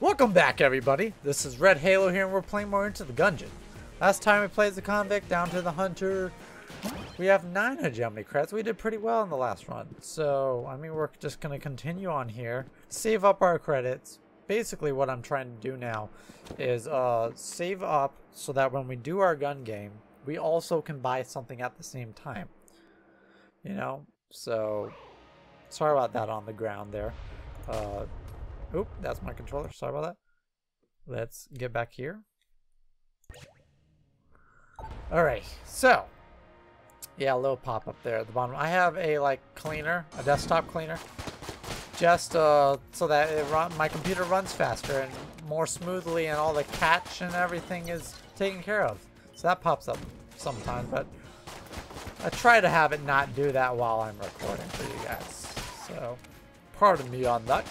Welcome back, everybody. This is Red Halo here, and we're playing more Enter the Gungeon. Last time we played the Convict down to the Hunter. We have nine hegemony credits. We did pretty well in the last run. So, I mean, we're just going to continue on here. Save up our credits. Basically, what I'm trying to do now is uh, save up so that when we do our gun game, we also can buy something at the same time. You know? So, sorry about that on the ground there. Uh, Oop, that's my controller. Sorry about that. Let's get back here. Alright, so. Yeah, a little pop-up there at the bottom. I have a, like, cleaner, a desktop cleaner. Just uh, so that it run, my computer runs faster and more smoothly and all the catch and everything is taken care of. So that pops up sometimes, but I try to have it not do that while I'm recording for you guys. So, pardon me on that.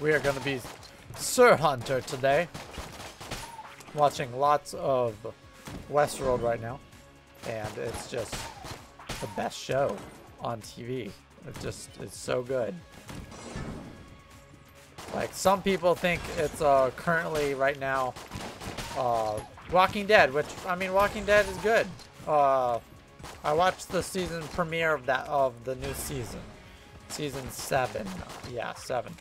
We are going to be Sir Hunter today. Watching lots of Westworld right now. And it's just the best show on TV. It just it's so good. Like some people think it's uh, currently right now uh, Walking Dead, which I mean Walking Dead is good. Uh, I watched the season premiere of that of the new season, season seven. Yeah, seven.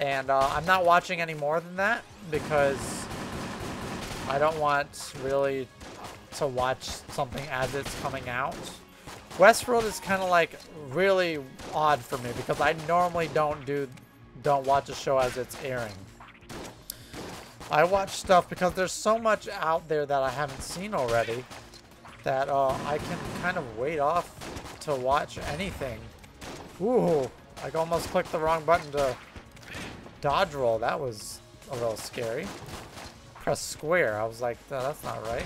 And uh, I'm not watching any more than that because I don't want really to watch something as it's coming out. Westworld is kind of like really odd for me because I normally don't do don't watch a show as it's airing. I watch stuff because there's so much out there that I haven't seen already that uh, I can kind of wait off to watch anything. Ooh, I almost clicked the wrong button to dodge roll. That was a little scary. Press square. I was like, no, that's not right.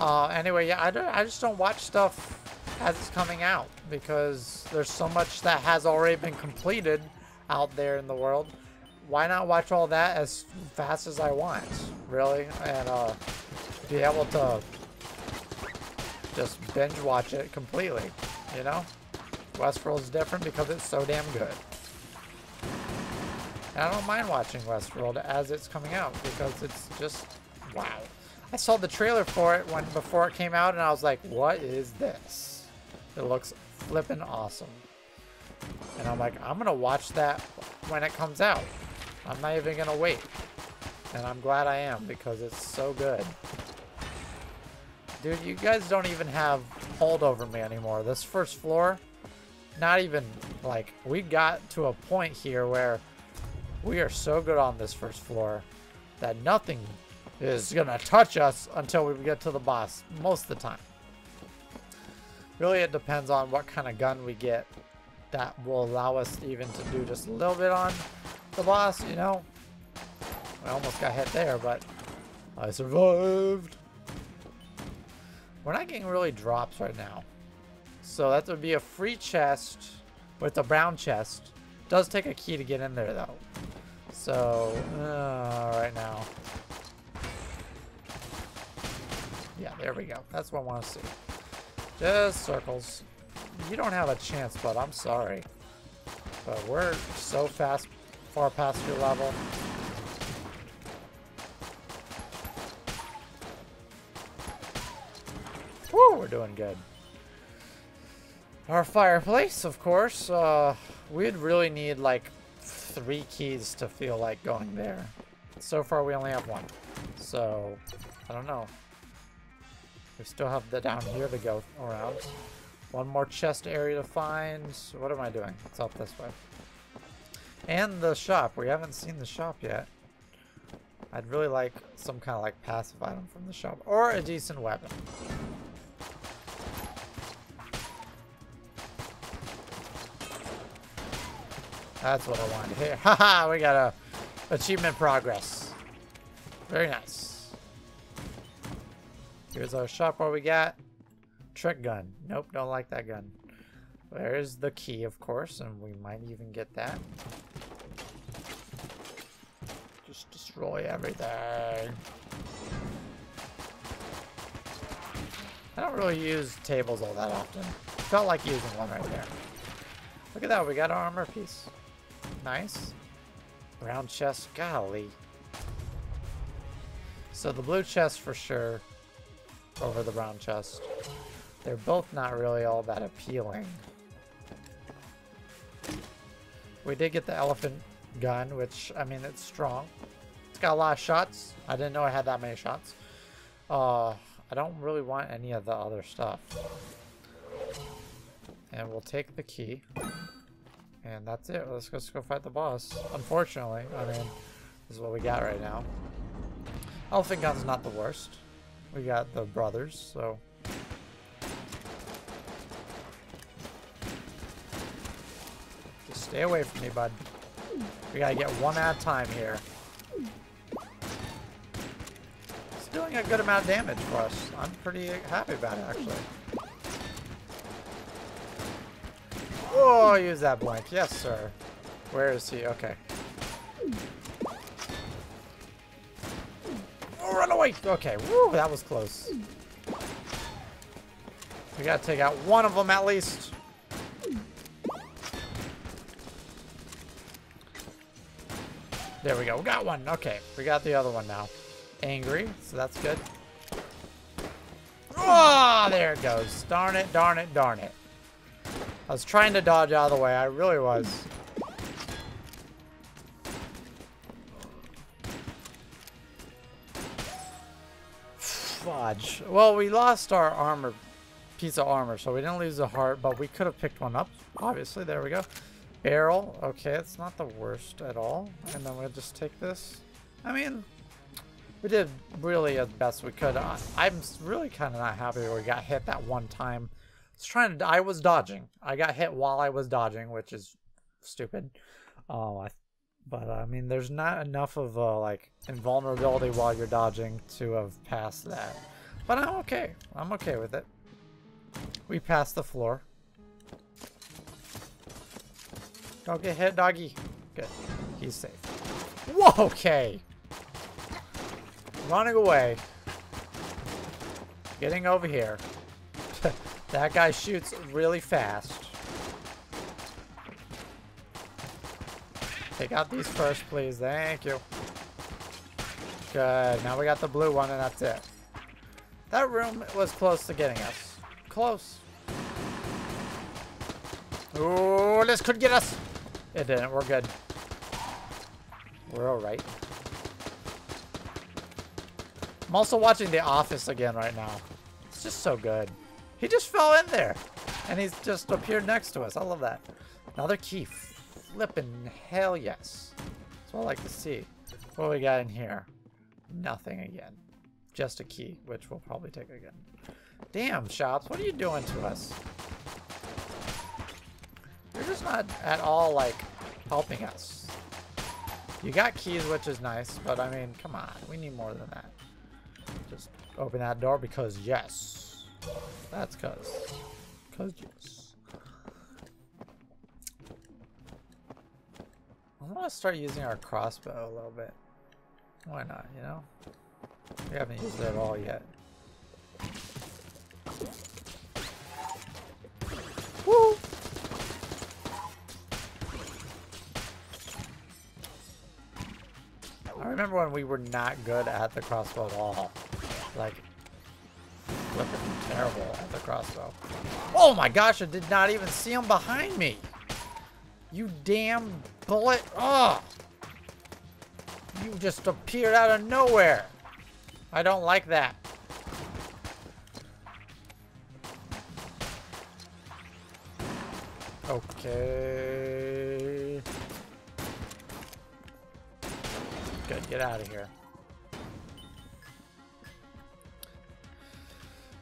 Uh, anyway, yeah, I, don't, I just don't watch stuff as it's coming out because there's so much that has already been completed out there in the world. Why not watch all that as fast as I want, really? And uh, be able to just binge watch it completely, you know? Westworld's different because it's so damn good. And I don't mind watching Westworld as it's coming out because it's just wow. I saw the trailer for it when before it came out and I was like, what is this? It looks flippin' awesome. And I'm like, I'm gonna watch that when it comes out. I'm not even gonna wait. And I'm glad I am because it's so good. Dude, you guys don't even have hold over me anymore. This first floor, not even, like, we got to a point here where we are so good on this first floor that nothing is going to touch us until we get to the boss, most of the time. Really, it depends on what kind of gun we get that will allow us even to do just a little bit on the boss, you know? I almost got hit there, but I survived. We're not getting really drops right now. So that would be a free chest with a brown chest. Does take a key to get in there, though. So, uh, right now. Yeah, there we go. That's what I want to see. Just circles. You don't have a chance, but I'm sorry. But we're so fast, far past your level. Woo, we're doing good. Our fireplace, of course. Uh, we'd really need like three keys to feel like going there. So far we only have one. So, I don't know. We still have the down here to go around. One more chest area to find. What am I doing? It's up this way. And the shop. We haven't seen the shop yet. I'd really like some kind of like passive item from the shop. Or a decent weapon. That's what I wanted here. Haha, we got a achievement progress. Very nice. Here's our shop where we got trick gun. Nope, don't like that gun. There's the key, of course, and we might even get that. Just destroy everything. I don't really use tables all that often. Felt like using one right there. Look at that, we got our armor piece. Nice. Brown chest, golly. So the blue chest for sure over the brown chest. They're both not really all that appealing. We did get the elephant gun, which, I mean, it's strong. It's got a lot of shots. I didn't know I had that many shots. Uh, I don't really want any of the other stuff. And we'll take the key. And that's it. Let's go, let's go fight the boss. Unfortunately, I mean, this is what we got right now. Elephant gun's not the worst. We got the brothers, so... Just stay away from me, bud. We gotta get one at a time here. It's doing a good amount of damage for us. I'm pretty happy about it, actually. Oh, use that blank. Yes, sir. Where is he? Okay. Oh, run away! Okay, woo, that was close. We gotta take out one of them at least. There we go. We got one. Okay, we got the other one now. Angry, so that's good. Oh, there it goes. Darn it, darn it, darn it. I was trying to dodge out of the way. I really was. Fudge. Well, we lost our armor, piece of armor, so we didn't lose a heart, but we could have picked one up. Obviously, there we go. Barrel. Okay, it's not the worst at all. And then we'll just take this. I mean, we did really as best we could. I, I'm really kind of not happy we got hit that one time. Was trying to. I was dodging. I got hit while I was dodging, which is stupid. Oh, I, but I mean, there's not enough of a like invulnerability while you're dodging to have passed that. But I'm okay. I'm okay with it. We passed the floor. Don't get hit, doggy. Good. He's safe. Whoa, okay. Running away. Getting over here. that guy shoots really fast. Take out these first, please. Thank you. Good. Now we got the blue one, and that's it. That room was close to getting us. Close. Oh, this could get us. It didn't. We're good. We're alright. I'm also watching The Office again right now. It's just so good. He just fell in there. And he's just appeared next to us. I love that. Another key. Flippin' hell yes. That's what I like to see. What we got in here? Nothing again. Just a key, which we'll probably take again. Damn, Shops, what are you doing to us? You're just not at all, like, helping us. You got keys, which is nice, but I mean, come on. We need more than that. Just open that door because yes. That's cause. Cause yes. I want to start using our crossbow a little bit. Why not, you know? We haven't used it at all yet. Woo! I remember when we were not good at the crossbow at all. Like, terrible at the crossbow. Oh my gosh, I did not even see him behind me. You damn bullet. Oh! You just appeared out of nowhere. I don't like that. Okay. Good, get out of here.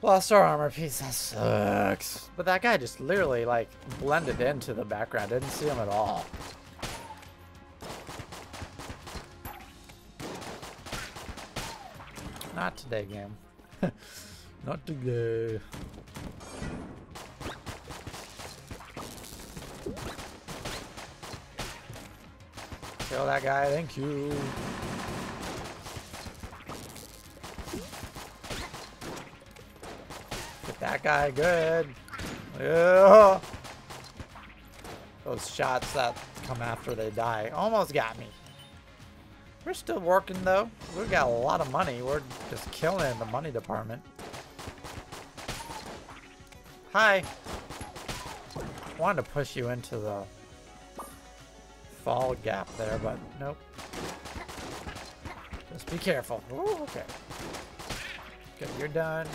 Lost our armor piece, that sucks. But that guy just literally, like, blended into the background. Didn't see him at all. Not today, game. Not today. Kill that guy, thank you. Get guy good. Yeah. Those shots that come after they die. Almost got me. We're still working though. We've got a lot of money. We're just killing in the money department. Hi. Wanted to push you into the fall gap there, but nope. Just be careful. Ooh, okay. Okay, you're done.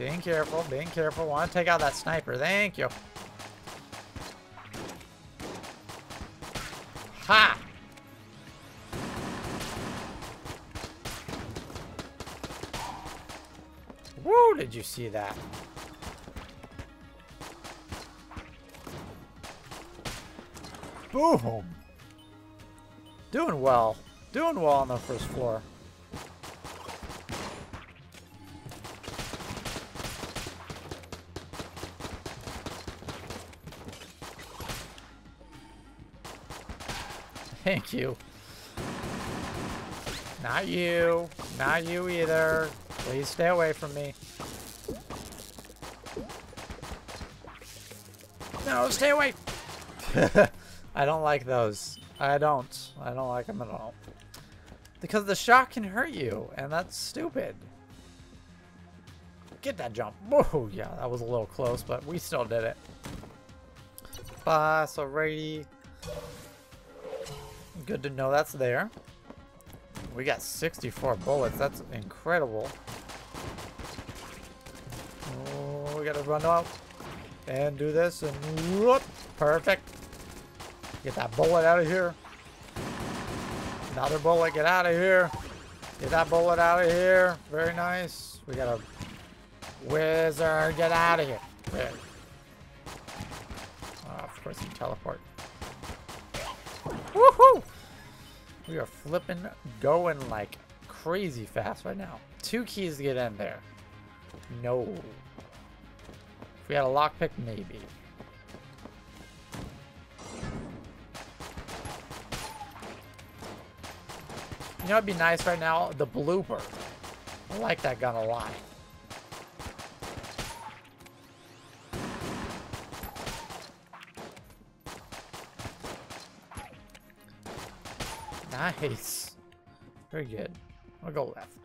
Being careful, being careful. Want to take out that sniper. Thank you. Ha! Woo, did you see that? Boom! Doing well. Doing well on the first floor. Thank you. Not you. Not you either. Please stay away from me. No, stay away! I don't like those. I don't. I don't like them at all. Because the shot can hurt you, and that's stupid. Get that jump. Whoa, yeah, that was a little close, but we still did it. Boss already. Good to know that's there. We got 64 bullets. That's incredible. Oh, we gotta run out and do this and whoop, perfect. Get that bullet out of here. Another bullet, get out of here. Get that bullet out of here. Very nice. We got a wizard, get out of here. There. Oh, of course you teleport. Woohoo! We are flipping, going like crazy fast right now. Two keys to get in there. No. If we had a lockpick, maybe. You know, it'd be nice right now. The blooper. I like that gun a lot. Nice. Very good. I'll go left.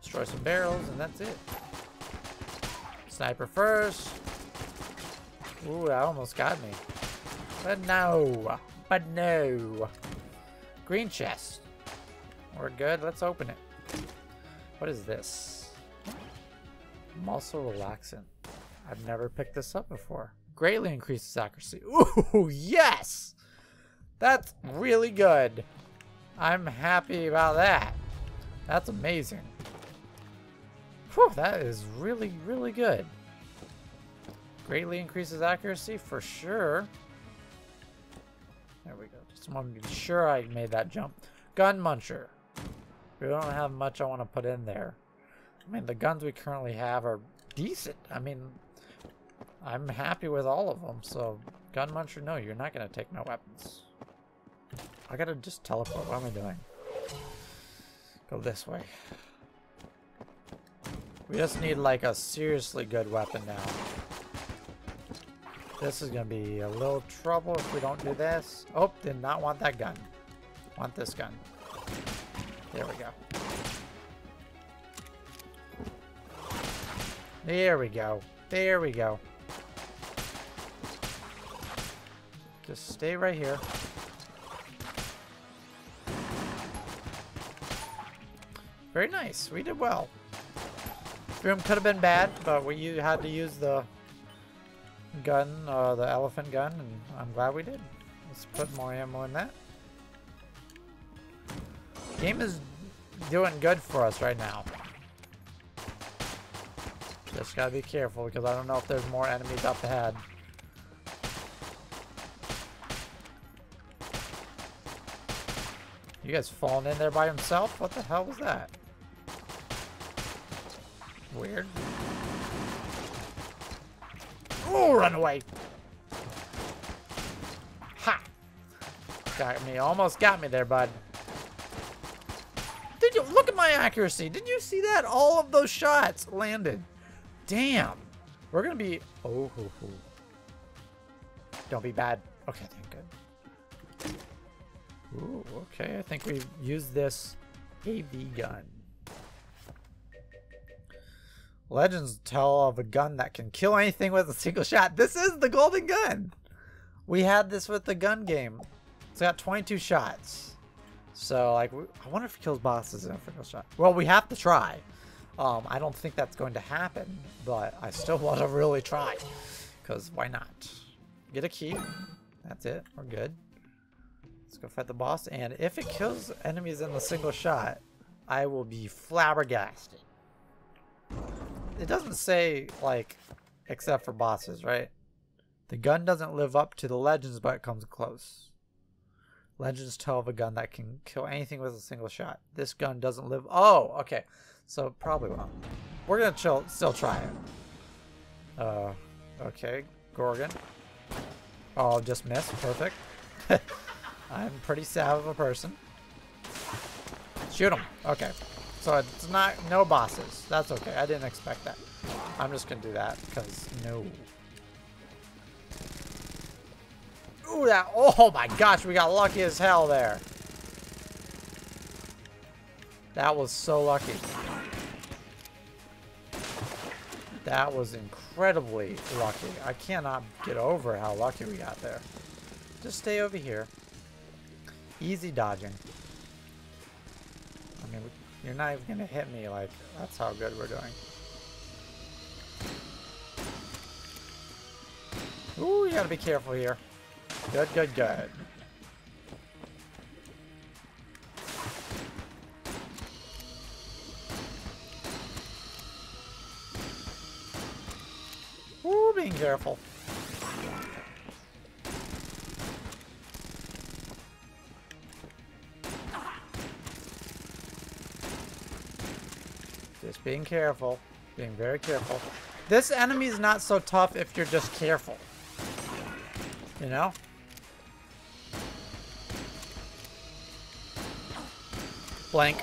Destroy some barrels, and that's it. Sniper first. Ooh, that almost got me. But no. But no. Green chest. We're good. Let's open it. What is this? Muscle relaxant. I've never picked this up before. Greatly increases accuracy. Ooh, yes! That's really good. I'm happy about that. That's amazing. Whew, that is really, really good. Greatly increases accuracy for sure. There we go. Just want to be sure I made that jump. Gun Muncher. We don't have much I want to put in there. I mean, the guns we currently have are decent. I mean, I'm happy with all of them. So, Gun Muncher, no, you're not going to take my weapons. I gotta just teleport. What am I doing? Go this way. We just need like a seriously good weapon now. This is gonna be a little trouble if we don't do this. Oh, did not want that gun. Want this gun. There we go. There we go. There we go. Just stay right here. Very nice. We did well. Room could have been bad, but we had to use the gun, uh, the elephant gun, and I'm glad we did. Let's put more ammo in that. Game is doing good for us right now. Just gotta be careful because I don't know if there's more enemies up ahead. You guys falling in there by himself? What the hell was that? Weird. Oh, run away. Ha! Got me. Almost got me there, bud. Did you look at my accuracy? Did you see that? All of those shots landed. Damn. We're gonna be. Oh, don't be bad. Okay, thank good. Ooh, okay. I think we've used this AV gun. Legends tell of a gun that can kill anything with a single shot. This is the golden gun. We had this with the gun game. It's got 22 shots. So, like, I wonder if it kills bosses in a single shot. Well, we have to try. Um, I don't think that's going to happen, but I still want to really try. Because why not? Get a key. That's it. We're good. Let's go fight the boss. And if it kills enemies in a single shot, I will be flabbergasted. It doesn't say, like, except for bosses, right? The gun doesn't live up to the legends, but it comes close. Legends tell of a gun that can kill anything with a single shot. This gun doesn't live. Oh, okay. So probably won't. We're gonna chill, still try it. Uh, okay, Gorgun. Oh, just missed. Perfect. I'm pretty sad of a person. Shoot him. Okay. So it's not no bosses. That's okay. I didn't expect that. I'm just gonna do that because no. Ooh, that. Oh my gosh, we got lucky as hell there. That was so lucky. That was incredibly lucky. I cannot get over how lucky we got there. Just stay over here. Easy dodging. I mean, you're not even to hit me. Like, that's how good we're doing. Ooh, you got to be careful here. Good, good, good. Ooh, being careful. Being careful. Being very careful. This enemy is not so tough if you're just careful. You know? Blank.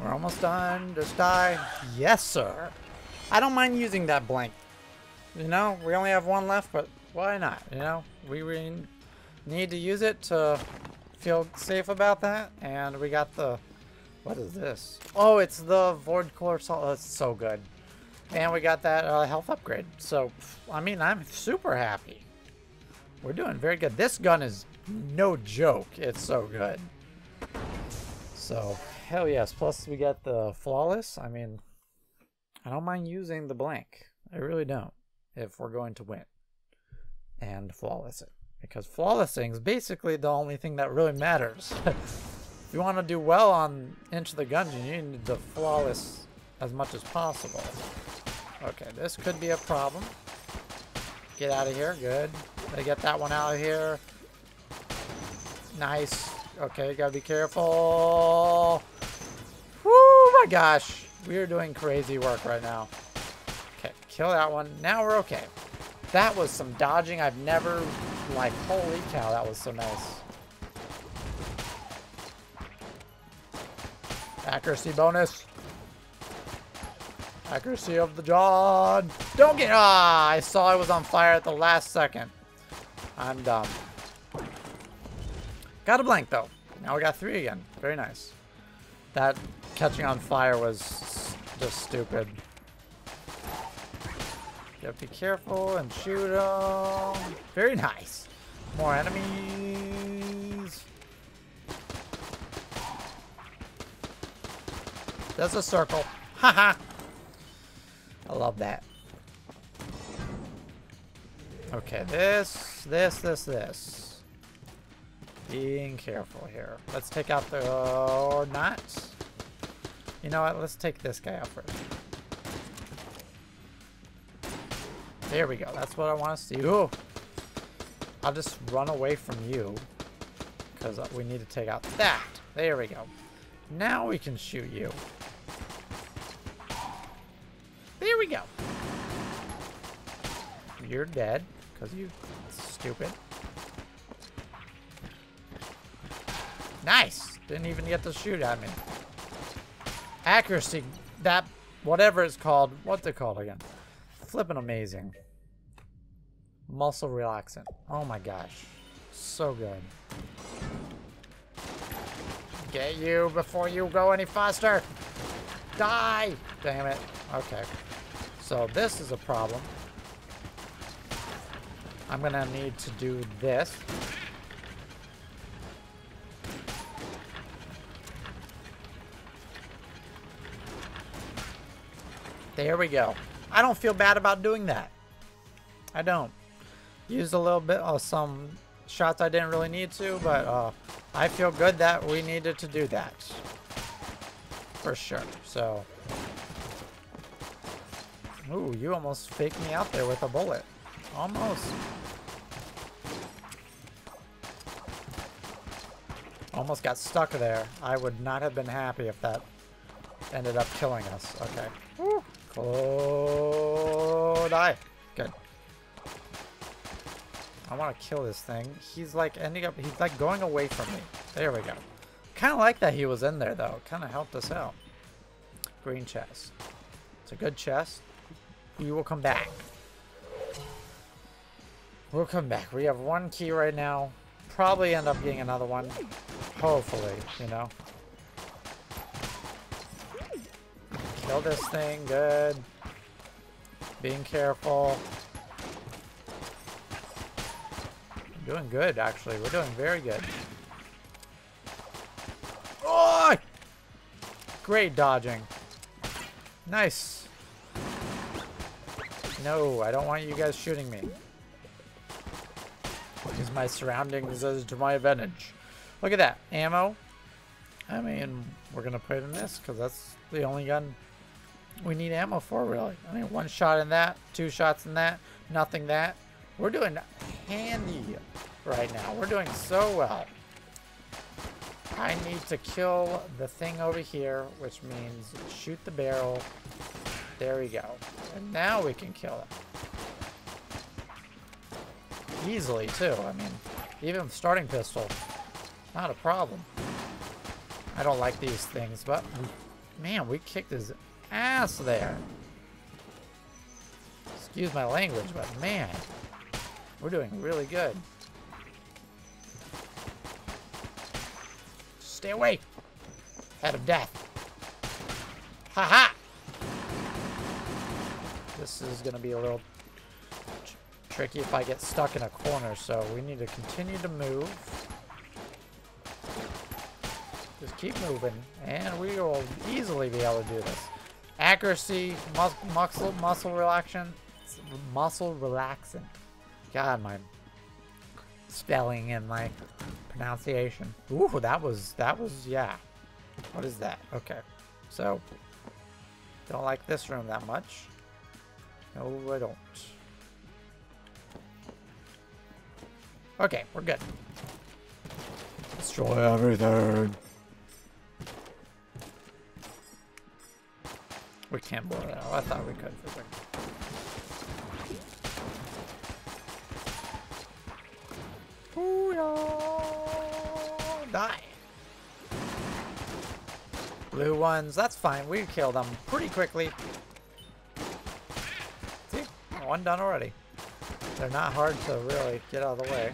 We're almost done. Just die. Yes, sir. I don't mind using that blank. You know, we only have one left, but why not? You know, we need to use it to feel safe about that. And we got the... What is this? Oh, it's the Void Core Assault. Oh, it's so good. And we got that uh, health upgrade. So, I mean, I'm super happy. We're doing very good. This gun is no joke. It's so good. So, hell yes. Plus, we got the flawless. I mean, I don't mind using the blank. I really don't. If we're going to win. And flawless it. Because flawlessing is basically the only thing that really matters. if you want to do well on Enter the Gungeon, you need the flawless as much as possible. Okay, this could be a problem. Get out of here. Good. They get that one out of here. Nice. Okay, gotta be careful. Whoo, my gosh. We are doing crazy work right now. Okay, kill that one. Now we're okay. That was some dodging I've never, like, holy cow, that was so nice. Accuracy bonus. Accuracy of the jaw. Don't get, ah, I saw I was on fire at the last second. I'm dumb. Got a blank, though. Now we got three again. Very nice. That catching on fire was just stupid. You have to be careful and shoot them. Very nice. More enemies. There's a circle. Haha. I love that. Okay, this, this, this, this. Being careful here. Let's take out the... or not. You know what? Let's take this guy out first. There we go. That's what I want to see. Ooh! I'll just run away from you. Because we need to take out that. There we go. Now we can shoot you. You're dead. Because you stupid. Nice. Didn't even get to shoot at me. Accuracy, that, whatever it's called. What's it called again? Flipping amazing. Muscle relaxant. Oh my gosh. So good. Get you before you go any faster. Die! Damn it. Okay. So this is a problem. I'm gonna need to do this. There we go. I don't feel bad about doing that. I don't. Used a little bit of some shots I didn't really need to, but uh, I feel good that we needed to do that. For sure. So. Ooh, you almost faked me out there with a bullet. Almost. Almost got stuck there. I would not have been happy if that ended up killing us. Okay. Woo. Oh, die. Good. I want to kill this thing. He's like ending up, he's like going away from me. There we go. Kind of like that he was in there though. Kind of helped us out. Green chest. It's a good chest. We will come back. We'll come back. We have one key right now. Probably end up getting another one. Hopefully, you know. Kill this thing, good. Being careful. Doing good, actually. We're doing very good. Oh! Great dodging. Nice. No, I don't want you guys shooting me. Use my surroundings as to my advantage. Look at that. Ammo. I mean, we're going to put it in this because that's the only gun we need ammo for, really. I mean, one shot in that, two shots in that, nothing that. We're doing handy right now. We're doing so well. I need to kill the thing over here, which means shoot the barrel. There we go. And now we can kill it. Easily, too. I mean, even starting pistol, not a problem. I don't like these things, but man, we kicked his ass there. Excuse my language, but man, we're doing really good. Stay away. Head of death. Ha -ha! This is to be a little tricky if I get stuck in a corner, so we need to continue to move. Just keep moving, and we will easily be able to do this. Accuracy, mus muscle, muscle relaxation, muscle relaxant. God, my spelling and my pronunciation. Ooh, that was, that was, yeah. What is that? Okay. So, don't like this room that much. No, I don't. Okay, we're good. Destroy everything. We can't blow it out. I thought we could for a second. Die. Blue ones, that's fine. We killed them pretty quickly. See? One done already. They're not hard to really get out of the way.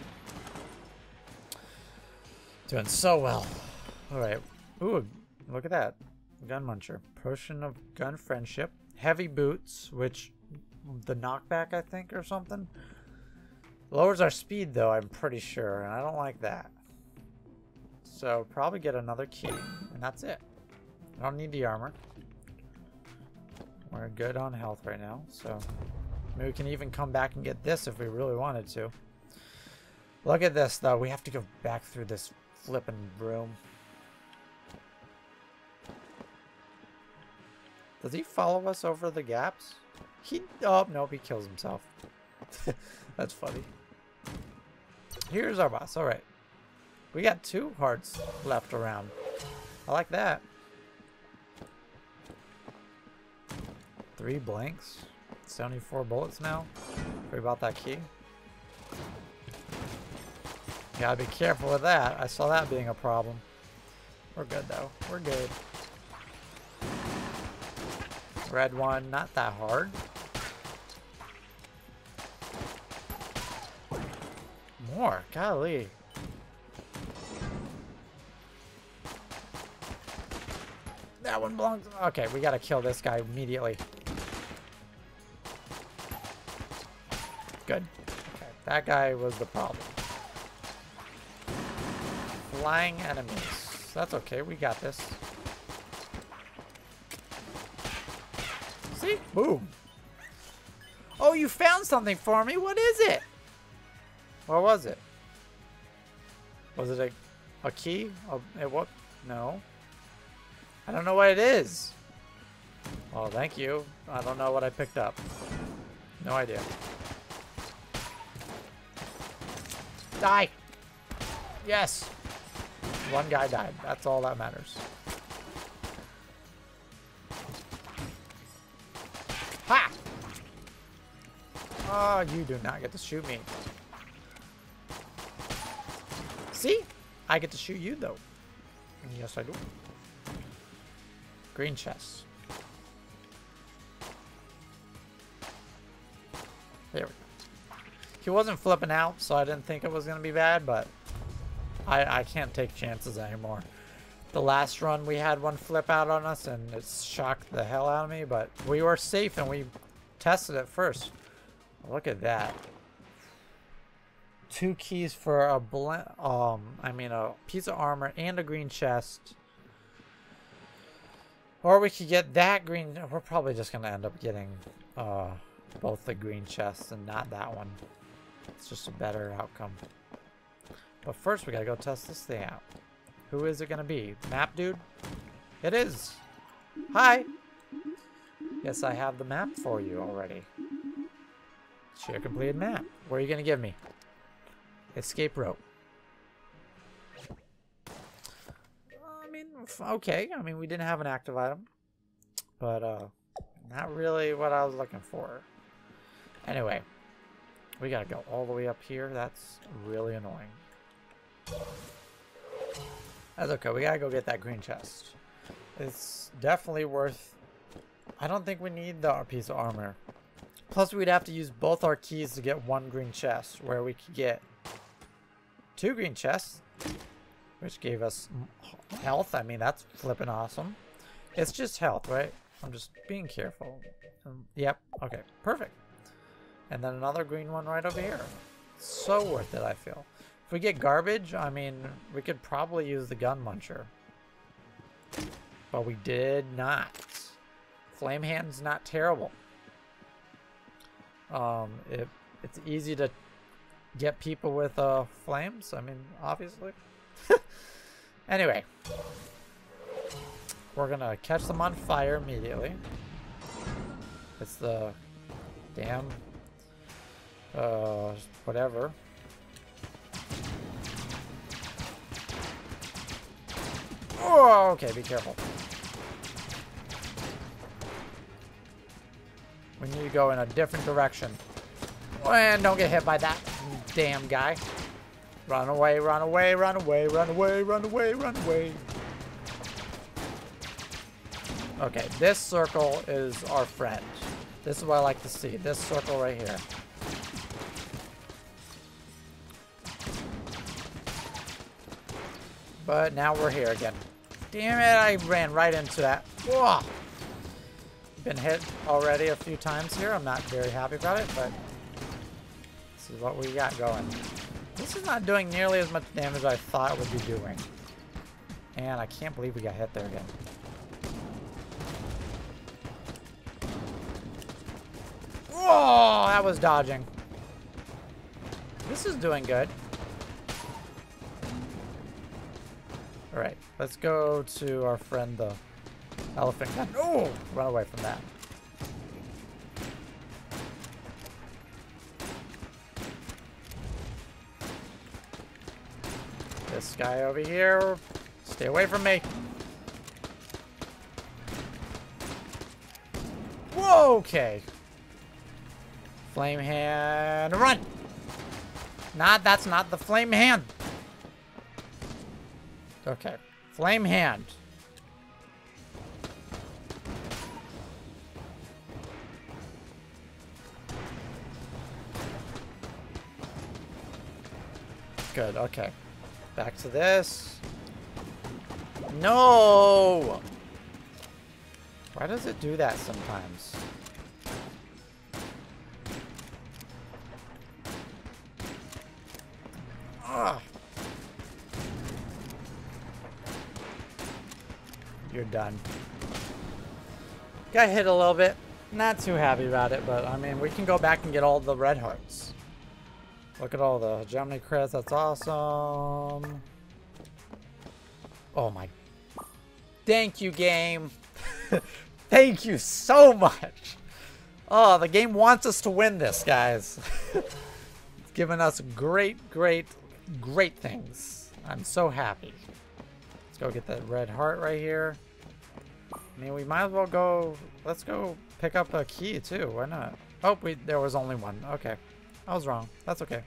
Doing so well. Alright. Ooh, look at that. Gun Muncher. Potion of Gun Friendship. Heavy Boots, which the knockback, I think, or something. Lowers our speed, though, I'm pretty sure, and I don't like that. So, probably get another key, and that's it. I don't need the armor. We're good on health right now, so maybe we can even come back and get this if we really wanted to. Look at this, though. We have to go back through this flipping room. Does he follow us over the gaps? He, oh, nope, he kills himself. That's funny. Here's our boss. All right. We got two hearts left around. I like that. Three blanks. 74 bullets now. Worry about that key. Gotta be careful with that. I saw that being a problem. We're good though. We're good. Red one, not that hard. More, golly. That one belongs. Okay, we gotta kill this guy immediately. Good. Okay, that guy was the problem. Flying enemies. That's okay, we got this. See? Boom. Oh, you found something for me. What is it? What was it? Was it a, a key? A, a what? No. I don't know what it is. Oh, thank you. I don't know what I picked up. No idea. Die! Yes! One guy died. That's all that matters. Ha! Oh, you do not get to shoot me. See? I get to shoot you, though. Yes, I do. Green chest. There we go. He wasn't flipping out, so I didn't think it was going to be bad, but I, I can't take chances anymore. The last run, we had one flip out on us, and it shocked the hell out of me, but we were safe, and we tested it first. Look at that. Two keys for a blend, um, I mean a piece of armor and a green chest. Or we could get that green. We're probably just going to end up getting uh, both the green chests and not that one. It's just a better outcome. But first we got to go test this thing out. Who is it to be? Map dude? It is. Hi. Yes, I have the map for you already. Share completed map. What are you to give me? Escape rope. I mean, okay. I mean, we didn't have an active item. But, uh, not really what I was looking for. Anyway, we gotta go all the way up here. That's really annoying. That's okay. We gotta go get that green chest. It's definitely worth... I don't think we need the piece of armor. Plus, we'd have to use both our keys to get one green chest, where we could get two green chests which gave us health. I mean, that's flipping awesome. It's just health, right? I'm just being careful. Um, yep. Okay. Perfect. And then another green one right over here. So worth it, I feel. If we get garbage, I mean, we could probably use the gun muncher. But we did not. Flame hand's not terrible. Um, it, it's easy to get people with uh, flames. I mean, obviously. anyway. We're gonna catch them on fire immediately. It's the damn uh whatever. Oh, okay, be careful. We need to go in a different direction. And don't get hit by that damn guy. Run away, run away, run away, run away, run away, run away. Okay, this circle is our friend. This is what I like to see. This circle right here. But now we're here again. Damn it, I ran right into that. Whoa! Been hit already a few times here. I'm not very happy about it, but this is what we got going. This is not doing nearly as much damage as I thought it would be doing. And I can't believe we got hit there again. Whoa, that was dodging. This is doing good. Alright, let's go to our friend the elephant run away from that. This guy over here, stay away from me. Whoa, okay. Flame hand, run! Not, that's not the flame hand. Okay, Flame hand. Good, okay. Back to this. No! Why does it do that sometimes? Done. Got hit a little bit. Not too happy about it, but I mean, we can go back and get all the red hearts. Look at all the Gemini crits. That's awesome. Oh my. Thank you, game. Thank you so much. Oh, the game wants us to win this, guys. it's given us great, great, great things. I'm so happy. Let's go get that red heart right here. I mean, we might as well go... Let's go pick up a key, too. Why not? Oh, we, there was only one. Okay. I was wrong. That's okay.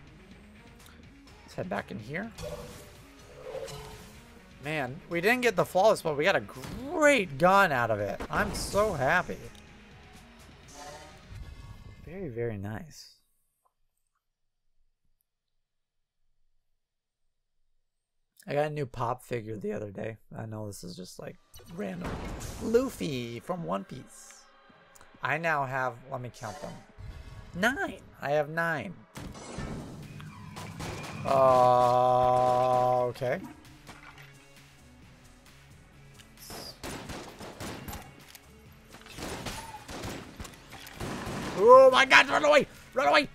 Let's head back in here. Man, we didn't get the flawless, but we got a great gun out of it. I'm so happy. Very, very nice. I got a new pop figure the other day. I know this is just like random. Luffy from One Piece. I now have, let me count them. Nine. I have nine. Uh, okay. Oh my god, run away! Run away!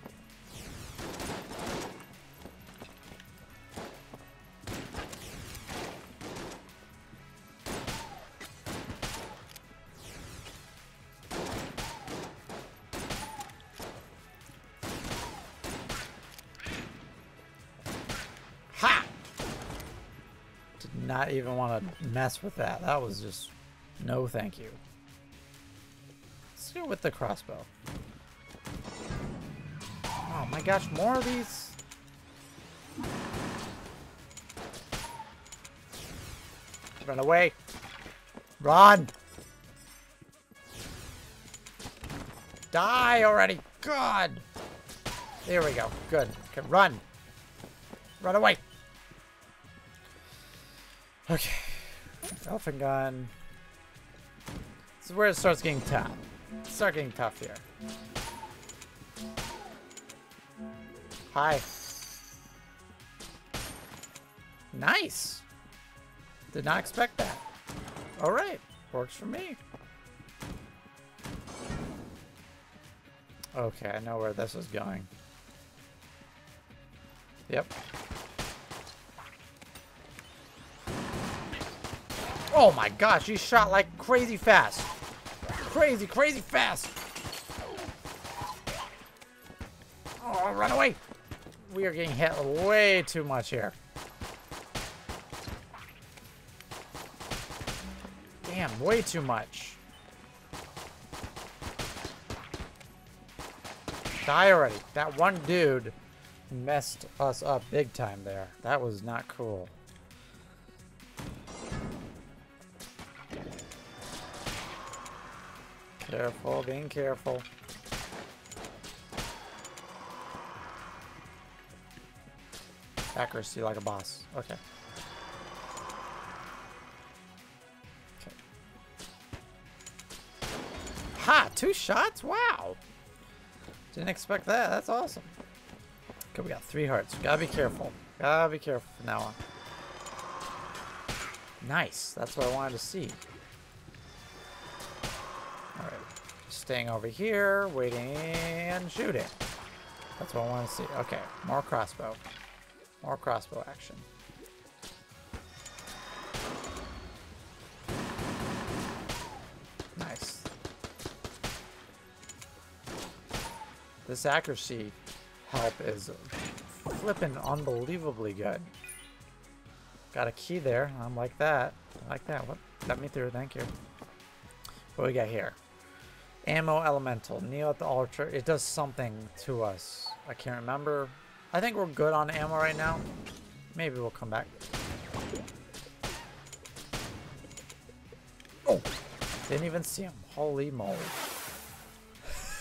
Not even want to mess with that. That was just no thank you. Let's go with the crossbow. Oh my gosh, more of these. Run away. Run. Die already. God. There we go. Good. Okay, run. Run away. Okay. Elephant gun. This is where it starts getting tough. Start getting tough here. Hi. Nice. Did not expect that. All right. Works for me. Okay, I know where this is going. Yep. Oh my gosh, he shot like crazy fast. Crazy, crazy fast. Oh, run away. We are getting hit way too much here. Damn, way too much. Die already. That one dude messed us up big time there. That was not cool. Careful, being careful. Accuracy like a boss. Okay. Okay. Ha! Two shots? Wow! Didn't expect that. That's awesome. Okay, we got three hearts. Gotta be careful. Gotta be careful from now on. Nice. That's what I wanted to see. Staying over here, waiting and shooting. That's what I want to see. Okay, more crossbow. More crossbow action. Nice. This accuracy help is flipping unbelievably good. Got a key there. I'm like that. I like that. What? Let me through. Thank you. What we got here? Ammo Elemental. Kneel at the altar. It does something to us. I can't remember. I think we're good on ammo right now. Maybe we'll come back. Oh! Didn't even see him. Holy moly.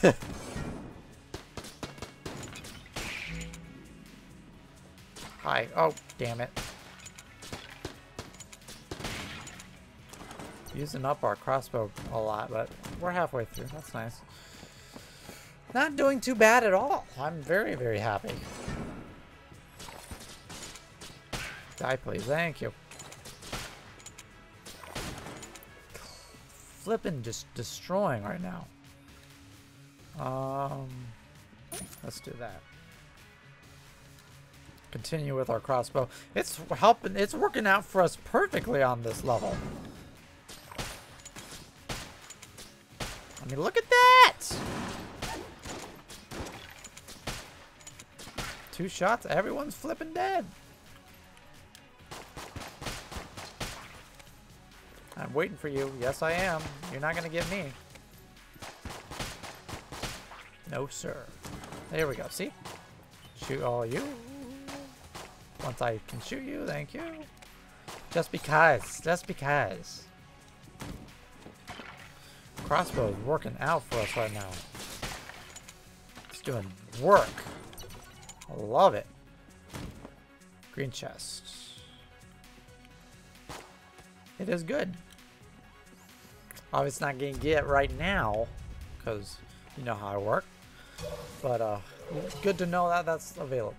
Hi. Oh, damn it. Using up our crossbow a lot, but we're halfway through. That's nice. Not doing too bad at all. I'm very, very happy. Die, please. Thank you. Flipping just destroying right now. Um, let's do that. Continue with our crossbow. It's helping. It's working out for us perfectly on this level. I mean, look at that! Two shots, everyone's flipping dead. I'm waiting for you. Yes, I am. You're not going to get me. No, sir. There we go. See? Shoot all you. Once I can shoot you, thank you. Just because. Just because. Crossbow is working out for us right now. It's doing work. I love it. Green chest. It is good. Obviously not getting get right now, because you know how I work. But uh, good to know that that's available.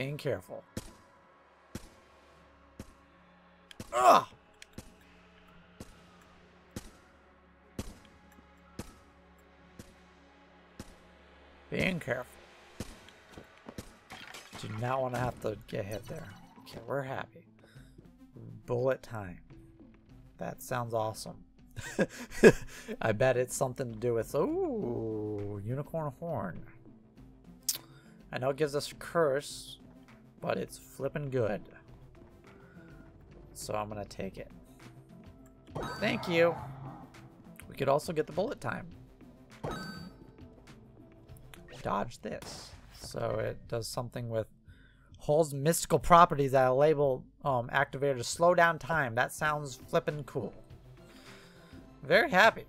Being careful. Ugh! Being careful. Do not want to have to get hit there. Okay, we're happy. Bullet time. That sounds awesome. I bet it's something to do with, ooh, unicorn horn. I know it gives us a curse, but it's flipping good. So I'm to take it. Thank you. We could also get the bullet time. Dodge this. So it does something with holds mystical properties that label um, activator to slow down time. That sounds flippin' cool. Very happy.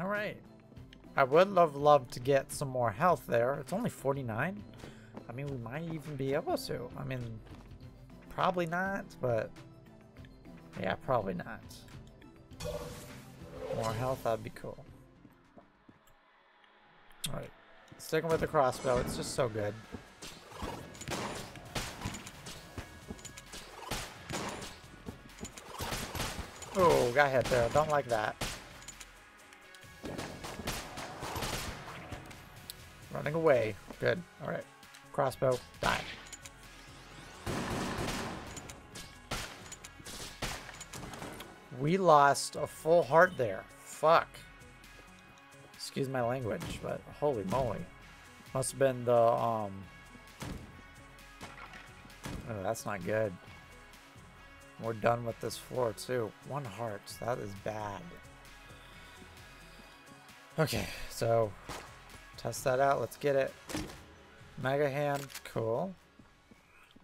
All right. I would love love to get some more health there. It's only 49. I mean, we might even be able to. I mean, probably not, but yeah, probably not. More health, that'd be cool. Alright. Sticking with the crossbow, it's just so good. Oh, got hit there. Don't like that. Running away. Good. Alright. Crossbow. Die. We lost a full heart there. Fuck. Excuse my language, but holy moly. Must have been the, um... Oh, that's not good. We're done with this floor, too. One heart. That is bad. Okay, so... Test that out. Let's get it. Mega hand. Cool.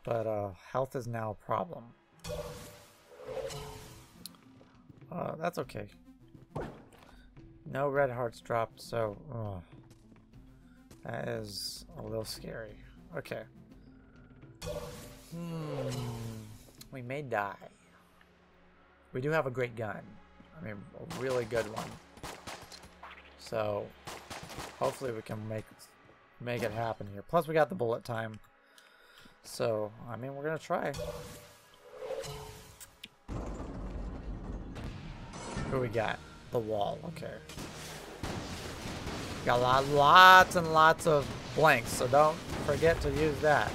But, uh, health is now a problem. Uh, that's okay. No red hearts dropped, so... That is a little scary. Okay. Hmm. We may die. We do have a great gun. I mean, a really good one. So, hopefully we can make make it happen here. Plus, we got the bullet time. So, I mean, we're going to try. Who we got? The wall. Okay. Got lot, lots and lots of blanks, so don't forget to use that.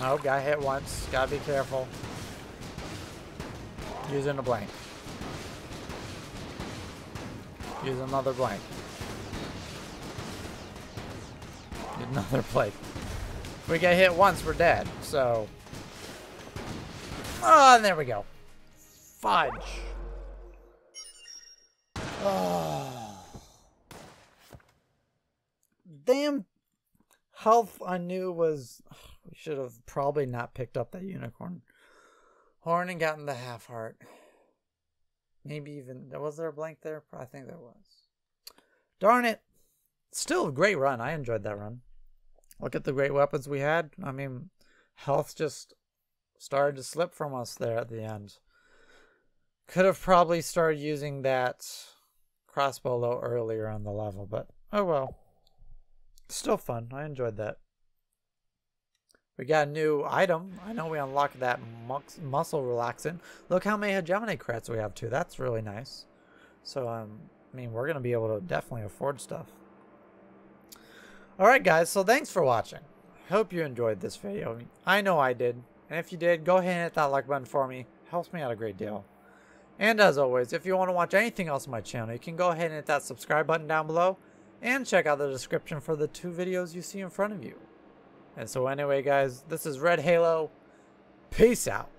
No, got hit once. Gotta be careful. Using a blank. Use another blank. Another blank. If we get hit once, we're dead. So Oh, there we go. Fudge. Oh. Damn health I knew was we should have probably not picked up that unicorn horn and gotten the half heart. Maybe even was there a blank there? I think there was. Darn it. Still a great run. I enjoyed that run. Look at the great weapons we had. I mean, health just started to slip from us there at the end. Could have probably started using that crossbow low earlier on the level, but oh well. Still fun. I enjoyed that. We got a new item. I know we unlocked that muscle relaxant. Look how many hegemony credits we have too. That's really nice. So, um, I mean, we're going to be able to definitely afford stuff. Alright guys, so thanks for watching. Hope you enjoyed this video. I know I did. And if you did, go ahead and hit that like button for me. Helps me out a great deal. And as always, if you want to watch anything else on my channel, you can go ahead and hit that subscribe button down below. And check out the description for the two videos you see in front of you. And so anyway guys, this is Red Halo. Peace out.